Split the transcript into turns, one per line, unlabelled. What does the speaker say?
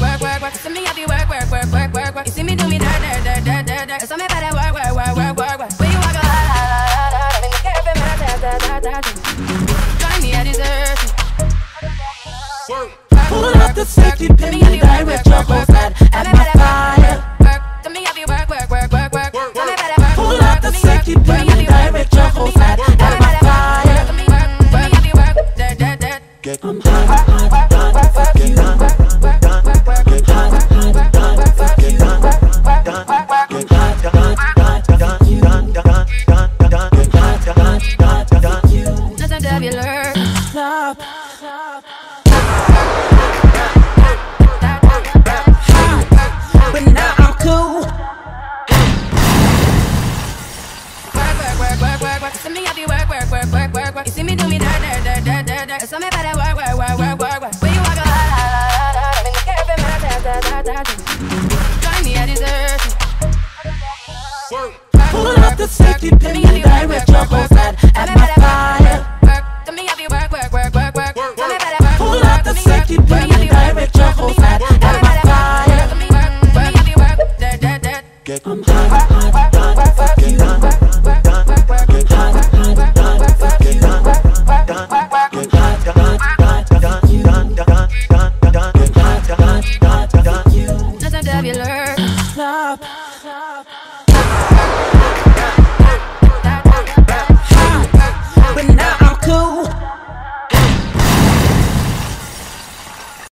work, work, work, work. See me have you work, work, work, work, work, work. You see me do me dirt, dirt, dirt, dirt, dirt, dirt. So me better work, work, work, work, work, work. When you walk out, la la la la, let me care if it matters, da da da da. Calling me a dessert. Work. Pulling up the safety pin, me direct your whole side at my fire. Work, me have you work, work, work, work, work. Pulling up the safety pin, me direct your whole side at my fire. Get I'm high.
But now I'm cool.
Work, work, work, work, work, work. Me, work, work, work, work, work, work. You see me do me. Tell me work, work, work, work, work, work. You me, I deserve it. Work. Pulling up the safety pin, direct your whole it.